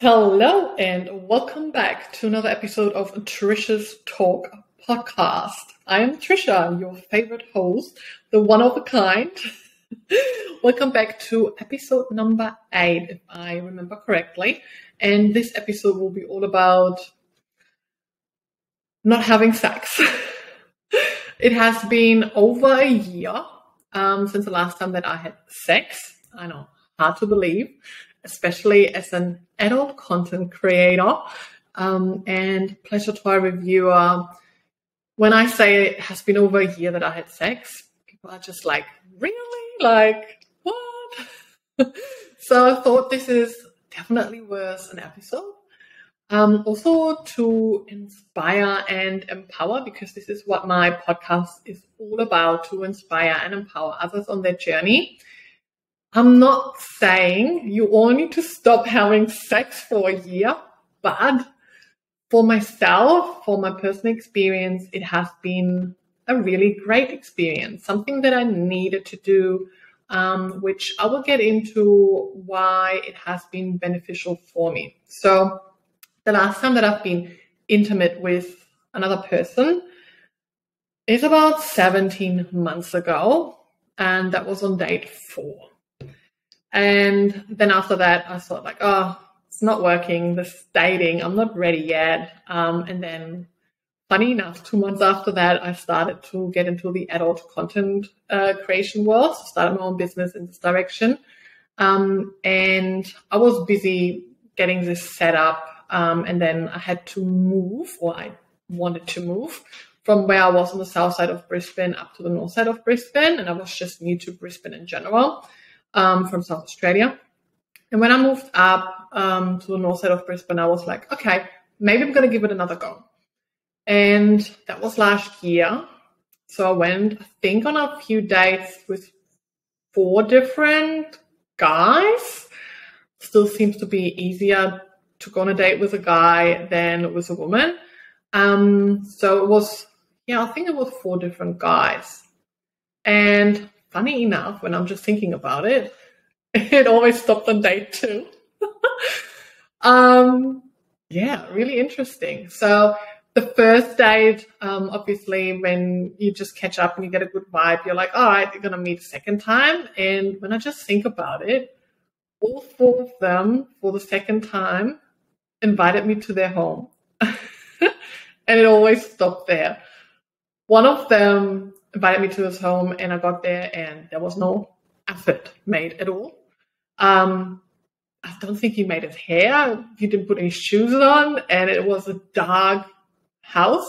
Hello and welcome back to another episode of Trisha's Talk podcast. I am Trisha, your favorite host, the one of a kind. welcome back to episode number eight, if I remember correctly. And this episode will be all about not having sex. it has been over a year um, since the last time that I had sex. I know, hard to believe especially as an adult content creator um, and pleasure toy reviewer. When I say it has been over a year that I had sex, people are just like, really? Like, what? so I thought this is definitely worth an episode. Um, also to inspire and empower, because this is what my podcast is all about to inspire and empower others on their journey. I'm not saying you all need to stop having sex for a year, but for myself, for my personal experience, it has been a really great experience, something that I needed to do, um, which I will get into why it has been beneficial for me. So, the last time that I've been intimate with another person is about 17 months ago, and that was on date four. And then after that, I thought like, oh, it's not working. This dating, I'm not ready yet. Um, and then, funny enough, two months after that, I started to get into the adult content uh, creation world. So started my own business in this direction. Um, and I was busy getting this set up. Um, and then I had to move, or I wanted to move from where I was on the south side of Brisbane up to the north side of Brisbane. And I was just new to Brisbane in general um, from South Australia. And when I moved up um, to the north side of Brisbane, I was like, okay, maybe I'm going to give it another go. And that was last year. So I went, I think, on a few dates with four different guys. Still seems to be easier to go on a date with a guy than with a woman. Um, so it was, yeah, I think it was four different guys. And funny enough, when I'm just thinking about it, it always stopped on date two. um, yeah, really interesting. So the first date, um, obviously, when you just catch up and you get a good vibe, you're like, all right, you're gonna meet a second time. And when I just think about it, all four of them for the second time invited me to their home. and it always stopped there. One of them invited me to his home, and I got there, and there was no effort made at all. Um, I don't think he made his hair. He didn't put any shoes on, and it was a dark house.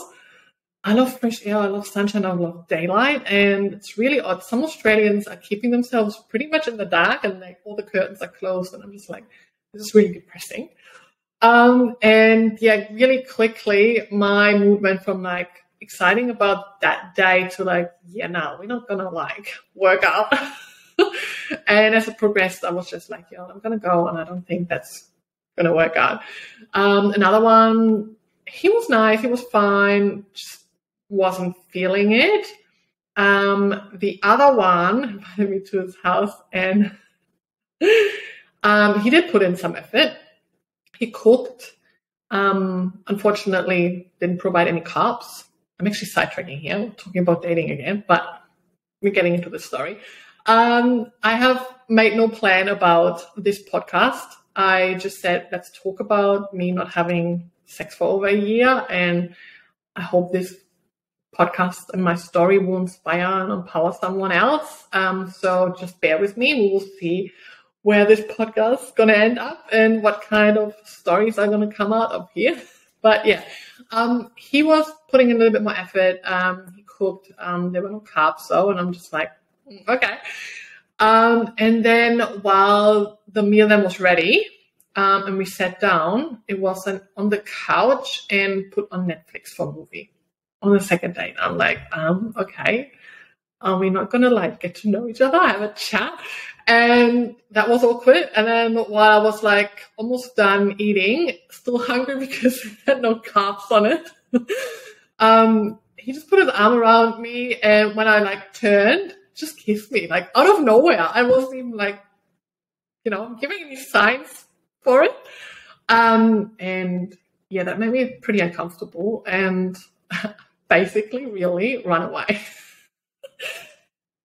I love fresh air. I love sunshine. I love daylight, and it's really odd. Some Australians are keeping themselves pretty much in the dark, and like all the curtains are closed, and I'm just like, this is really depressing. Um, and yeah, really quickly, my mood went from like exciting about that day to like, yeah, no, we're not gonna like work out. and as it progressed, I was just like, yo, I'm gonna go, and I don't think that's gonna work out. Um, another one, he was nice, he was fine, just wasn't feeling it. Um, the other one invited me to his house, and um, he did put in some effort. He cooked. Um, unfortunately, didn't provide any carbs. I'm actually sidetracking here, talking about dating again, but we're getting into the story. Um, I have made no plan about this podcast. I just said, let's talk about me not having sex for over a year. And I hope this podcast and my story will inspire and empower someone else. Um, so just bear with me. We will see where this podcast is going to end up and what kind of stories are going to come out of here. But yeah, um, he was putting in a little bit more effort. Um, he cooked. Um, there were no carbs though, and I'm just like, mm, okay. Um, and then while the meal then was ready, um, and we sat down, it was an, on the couch and put on Netflix for a movie on the second date. I'm like, um, okay. Are we not gonna like get to know each other, have a chat? And that was awkward. And then while I was like almost done eating, still hungry because it had no carbs on it, um, he just put his arm around me. And when I like turned, just kissed me like out of nowhere. I wasn't even like, you know, giving any signs for it. Um, and yeah, that made me pretty uncomfortable and basically really run away.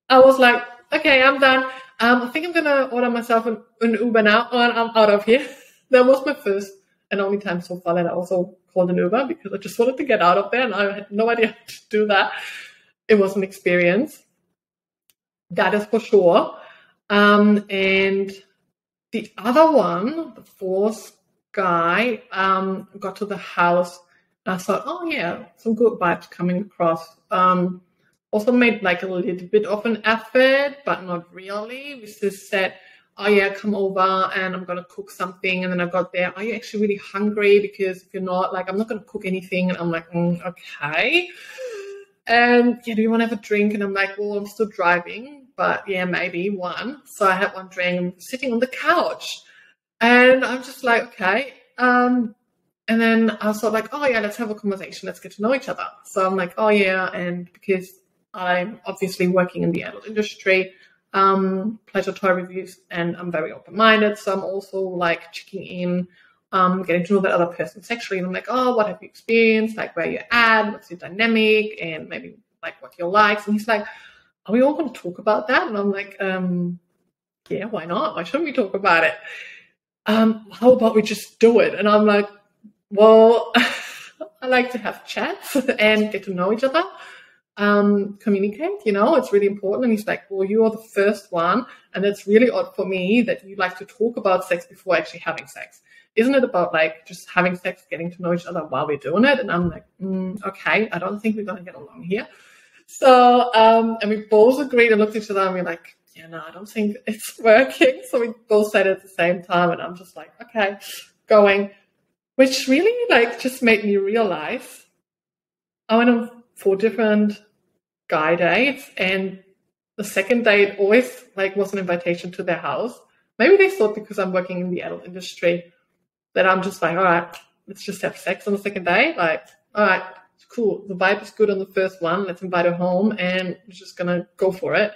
I was like, okay, I'm done. Um, I think I'm gonna order myself an, an Uber now, and I'm out of here. That was my first and only time so far that I also called an Uber because I just wanted to get out of there, and I had no idea how to do that. It was an experience. That is for sure. Um, and the other one, the fourth guy, um, got to the house. And I thought, oh yeah, some good vibes coming across. Um, also made like a little bit of an effort, but not really. We just said, oh yeah, come over and I'm gonna cook something. And then I got there, are you actually really hungry? Because if you're not, like, I'm not gonna cook anything. And I'm like, mm, okay. And yeah, do you want to have a drink? And I'm like, well, I'm still driving, but yeah, maybe one. So I had one drink. I'm sitting on the couch, and I'm just like, okay. Um, and then I was like, oh yeah, let's have a conversation. Let's get to know each other. So I'm like, oh yeah, and because I'm obviously working in the adult industry, um, pleasure toy reviews, and I'm very open minded. So I'm also like checking in, um, getting to know that other person sexually. And I'm like, oh, what have you experienced? Like, where you're at? What's your dynamic? And maybe like what your likes. And he's like, are we all going to talk about that? And I'm like, um, yeah, why not? Why shouldn't we talk about it? Um, how about we just do it? And I'm like, well, I like to have chats and get to know each other um, communicate, you know, it's really important. And he's like, well, you are the first one. And it's really odd for me that you like to talk about sex before actually having sex. Isn't it about like just having sex, getting to know each other while we're doing it? And I'm like, mm, okay, I don't think we're going to get along here. So, um, and we both agreed and looked at each other and we're like, yeah, no, I don't think it's working. So we both said it at the same time. And I'm just like, okay, going, which really like just made me realize I went on four different guy dates and the second date always like was an invitation to their house. Maybe they thought because I'm working in the adult industry that I'm just like, all right, let's just have sex on the second date. Like, all right, cool. The vibe is good on the first one. Let's invite her home and we're just gonna go for it.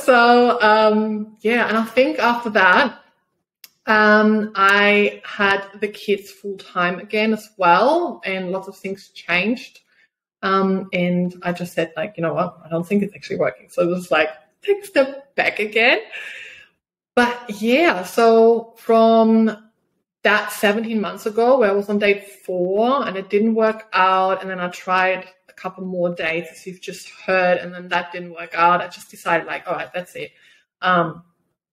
so um, yeah, and I think after that, um, I had the kids full time again as well, and lots of things changed. Um, and I just said, like, you know what, I don't think it's actually working. So it was like, take a step back again. But yeah, so from that 17 months ago, where I was on date four and it didn't work out, and then I tried a couple more dates, as you've just heard, and then that didn't work out. I just decided, like, all right, that's it. Um,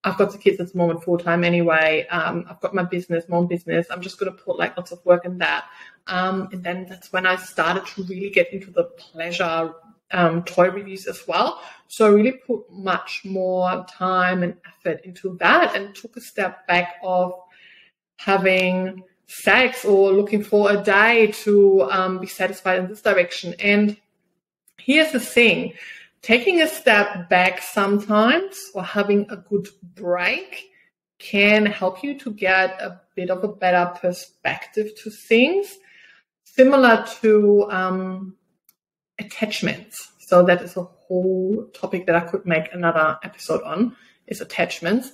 I've got the kids at the moment full time anyway. Um, I've got my business, own business. I'm just going to put like lots of work in that. Um, and then that's when I started to really get into the pleasure um, toy reviews as well. So I really put much more time and effort into that and took a step back of having sex or looking for a day to um, be satisfied in this direction. And here's the thing taking a step back sometimes or having a good break can help you to get a bit of a better perspective to things, similar to um, attachments. So that is a whole topic that I could make another episode on is attachments.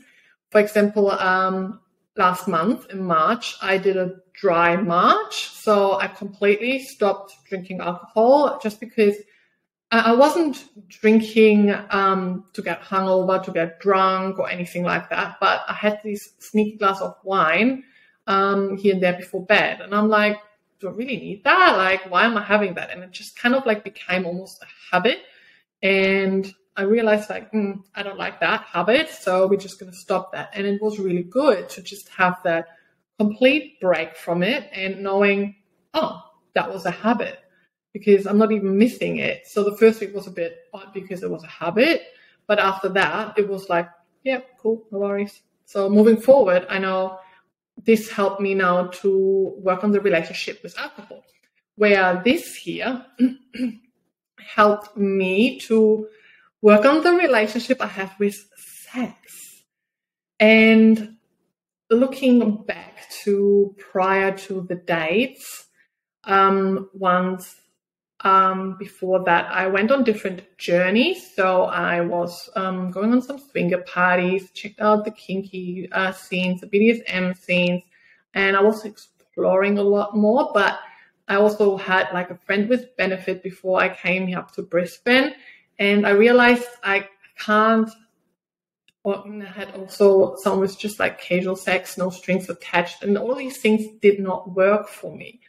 For example, um, last month in March, I did a dry March. So I completely stopped drinking alcohol just because I wasn't drinking um, to get hungover, to get drunk, or anything like that. But I had this sneaky glass of wine um, here and there before bed, and I'm like, do I really need that? Like, why am I having that? And it just kind of like became almost a habit. And I realized like, mm, I don't like that habit, so we're just going to stop that. And it was really good to just have that complete break from it and knowing, oh, that was a habit because I'm not even missing it. So the first week was a bit odd because it was a habit. But after that, it was like, yeah, cool, no worries. So moving forward, I know this helped me now to work on the relationship with alcohol, where this here helped me to work on the relationship I have with sex. And looking back to prior to the dates, um, once um, before that, I went on different journeys. So I was um, going on some swinger parties, checked out the kinky uh, scenes, the BDSM scenes, and I was exploring a lot more, but I also had like a friend with benefit before I came up to Brisbane and I realized I can't or I had also some was just like casual sex, no strings attached, and all these things did not work for me.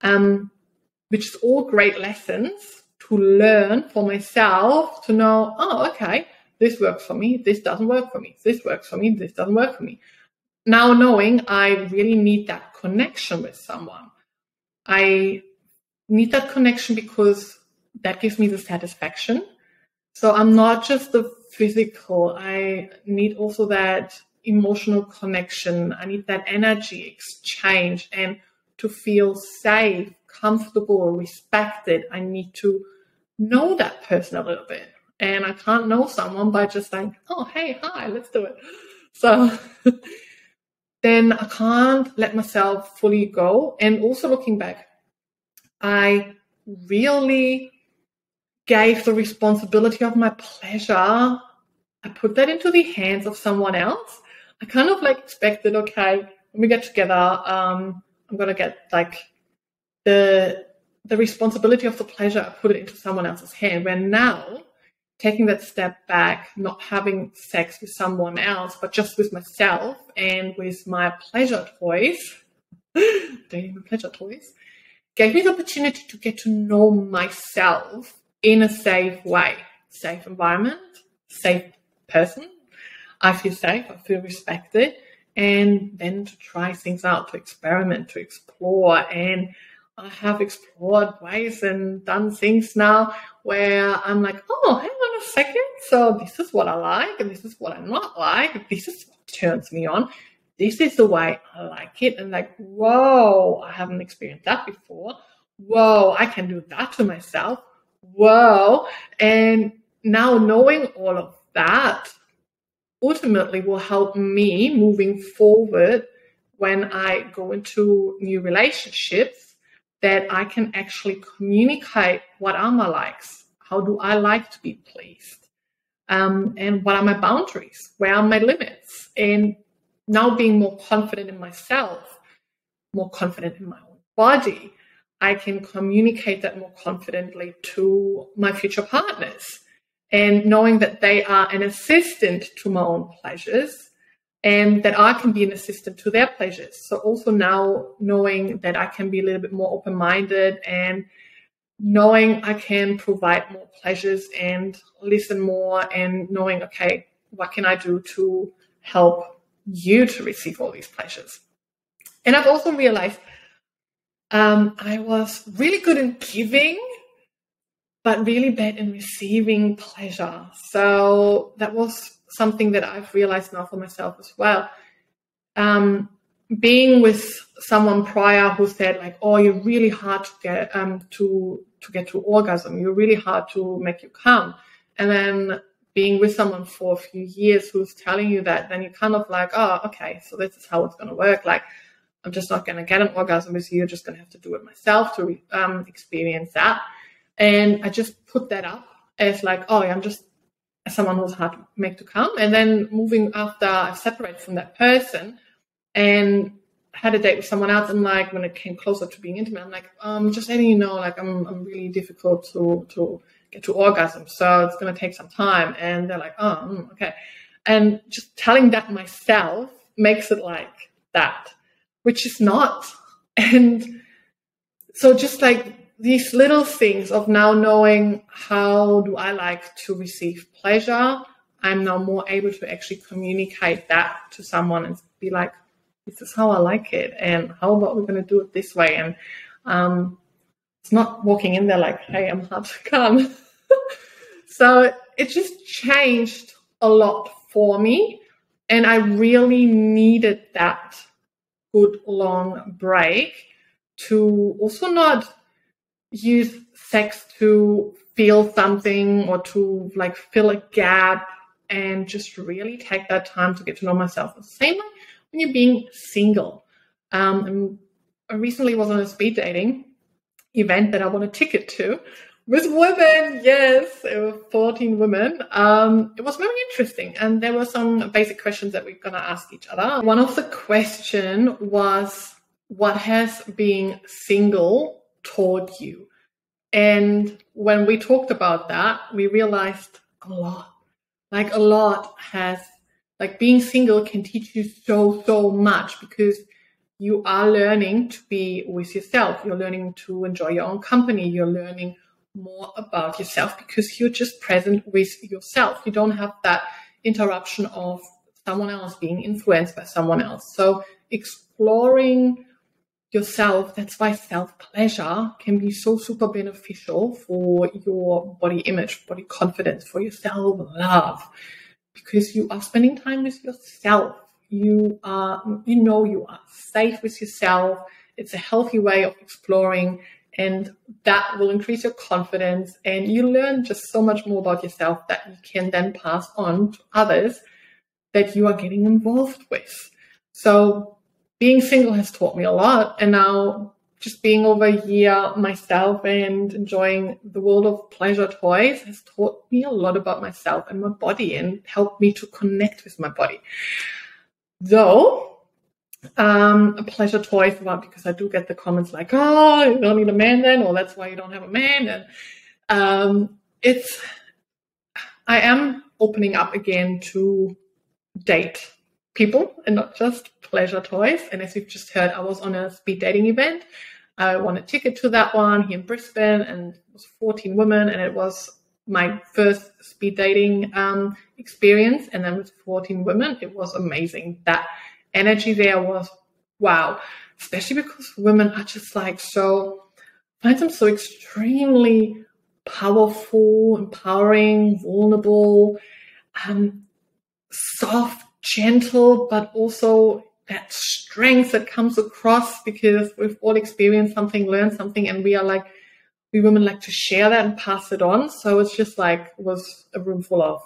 Um, which is all great lessons to learn for myself to know, oh, okay, this works for me, this doesn't work for me, this works for me, this doesn't work for me. Now knowing I really need that connection with someone. I need that connection because that gives me the satisfaction. So I'm not just the physical, I need also that emotional connection. I need that energy exchange and to feel safe, comfortable, or respected. I need to know that person a little bit. And I can't know someone by just saying, oh, hey, hi, let's do it. So then I can't let myself fully go. And also looking back, I really gave the responsibility of my pleasure. I put that into the hands of someone else. I kind of like expected, okay, when we get together, um, I'm gonna get like the the responsibility of the pleasure. I put it into someone else's hand. Where now, taking that step back, not having sex with someone else, but just with myself and with my pleasure toys, dating my pleasure toys, gave me the opportunity to get to know myself in a safe way, safe environment, safe person. I feel safe, I feel respected, and then to try things out, to experiment, to explore. And I have explored ways and done things now where I'm like, oh, hang on a second. So this is what I like, and this is what I'm not like. This is what turns me on. This is the way I like it. And like, whoa, I haven't experienced that before. Whoa, I can do that to myself whoa. And now knowing all of that ultimately will help me moving forward when I go into new relationships that I can actually communicate what are my likes? How do I like to be pleased? Um, and what are my boundaries? Where are my limits? And now being more confident in myself, more confident in my own body, I can communicate that more confidently to my future partners. And knowing that they are an assistant to my own pleasures and that I can be an assistant to their pleasures. So also now knowing that I can be a little bit more open minded and knowing I can provide more pleasures and listen more and knowing, okay, what can I do to help you to receive all these pleasures? And I've also realized um, I was really good in giving, but really bad in receiving pleasure. So that was something that I've realized now for myself as well. Um, being with someone prior who said like, "Oh, you're really hard to get um, to to get to orgasm. You're really hard to make you come," and then being with someone for a few years who's telling you that, then you're kind of like, "Oh, okay, so this is how it's going to work." Like I'm just not going to get an orgasm with you. You're just going to have to do it myself to um, experience that. And I just put that up as like, oh, yeah, I'm just someone who's hard to make to come. And then moving after I separated from that person and had a date with someone else, and like when it came closer to being intimate, I'm like, um, just letting you know, like I'm I'm really difficult to to get to orgasm, so it's gonna take some time. And they're like, oh, mm, okay. And just telling that myself makes it like that which is not. And so just like these little things of now knowing how do I like to receive pleasure, I'm now more able to actually communicate that to someone and be like, this is how I like it. And how about we're going to do it this way? And um, it's not walking in there like, hey, I'm hard to come. so it just changed a lot for me. And I really needed that good long break to also not use sex to feel something or to like fill a gap and just really take that time to get to know myself. The same way when you're being single. Um, I recently was on a speed dating event that I won a ticket to with women, yes, it were 14 women. Um, it was very interesting. And there were some basic questions that we're going to ask each other. One of the question was, what has being single taught you? And when we talked about that, we realized a lot, like a lot has, like being single can teach you so, so much because you are learning to be with yourself. You're learning to enjoy your own company. You're learning more about yourself because you're just present with yourself. You don't have that interruption of someone else being influenced by someone else. So exploring yourself, that's why self pleasure can be so super beneficial for your body image, body confidence, for your self love, because you are spending time with yourself. You are, you know, you are safe with yourself. It's a healthy way of exploring and that will increase your confidence and you learn just so much more about yourself that you can then pass on to others that you are getting involved with. So being single has taught me a lot and now just being over year myself and enjoying the world of pleasure toys has taught me a lot about myself and my body and helped me to connect with my body. Though um, a pleasure toy for that because I do get the comments like, "Oh, you don't need a man then," or "That's why you don't have a man." And um, it's, I am opening up again to date people and not just pleasure toys. And as you've just heard, I was on a speed dating event. I won a ticket to that one here in Brisbane, and it was 14 women, and it was my first speed dating um, experience. And then with 14 women, it was amazing. That energy there was wow, especially because women are just like so, I find them so extremely powerful, empowering, vulnerable, um, soft, gentle, but also that strength that comes across because we've all experienced something, learned something, and we are like, we women like to share that and pass it on. So it's just like, was a room full of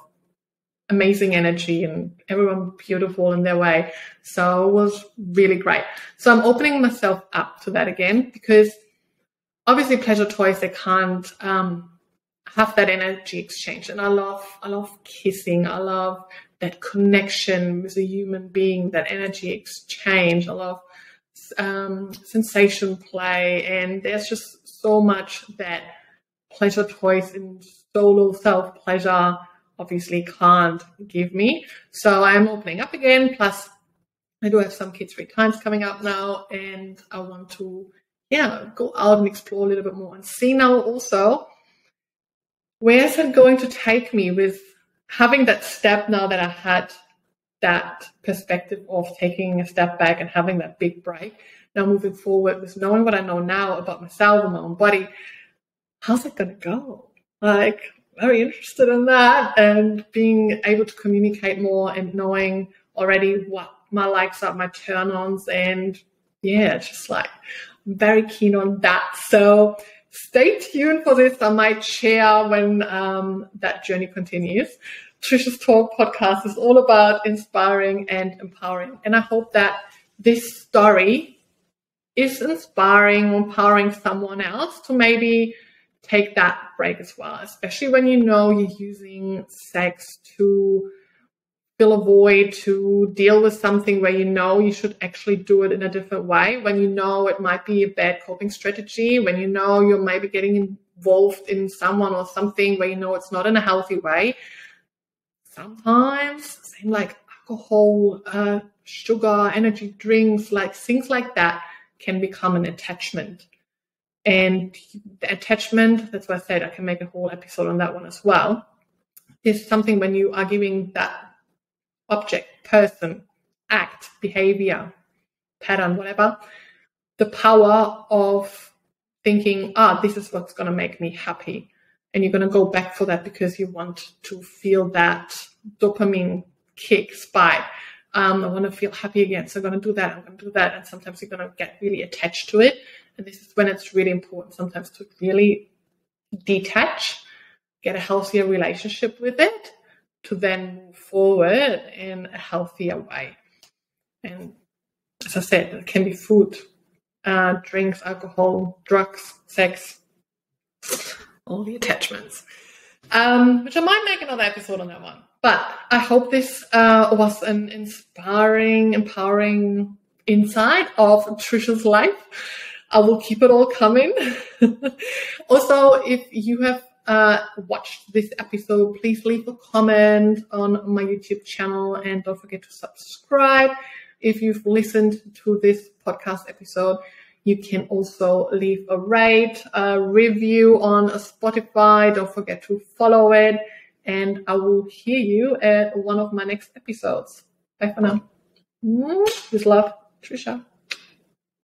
amazing energy and everyone beautiful in their way. So it was really great. So I'm opening myself up to that again because obviously pleasure toys they can't um, have that energy exchange. And I love I love kissing. I love that connection with a human being, that energy exchange. I love um, sensation play, and there's just so much that pleasure toys and solo self pleasure obviously can't give me. So I'm opening up again. Plus, I do have some kids free times coming up now, and I want to, yeah, go out and explore a little bit more and see now also where's it going to take me with having that step now that I had that perspective of taking a step back and having that big break. Now moving forward with knowing what I know now about myself and my own body, how's it gonna go? Like very interested in that and being able to communicate more and knowing already what my likes are, my turn ons, and yeah, just like very keen on that. So stay tuned for this. I might share when um, that journey continues. Trisha's Talk podcast is all about inspiring and empowering. And I hope that this story is inspiring or empowering someone else to maybe take that break as well, especially when you know you're using sex to fill a void, to deal with something where you know you should actually do it in a different way, when you know it might be a bad coping strategy, when you know you're maybe getting involved in someone or something where you know it's not in a healthy way. Sometimes, same like alcohol, uh, sugar, energy drinks, like things like that can become an attachment and the attachment, that's why I said I can make a whole episode on that one as well, is something when you are giving that object, person, act, behavior, pattern, whatever, the power of thinking, ah, this is what's going to make me happy. And you're going to go back for that because you want to feel that dopamine kick, spike. Um, I want to feel happy again. So I'm going to do that. I'm going to do that. And sometimes you're going to get really attached to it. And this is when it's really important sometimes to really detach, get a healthier relationship with it to then move forward in a healthier way. And as I said, it can be food, uh, drinks, alcohol, drugs, sex, all the attachments. Um, which I might make another episode on that one. But I hope this uh, was an inspiring, empowering insight of Trisha's life. I will keep it all coming. also, if you have uh, watched this episode, please leave a comment on my YouTube channel and don't forget to subscribe. If you've listened to this podcast episode, you can also leave a rate, a review on Spotify. Don't forget to follow it. And I will hear you at one of my next episodes. Bye for now. With love, Trisha.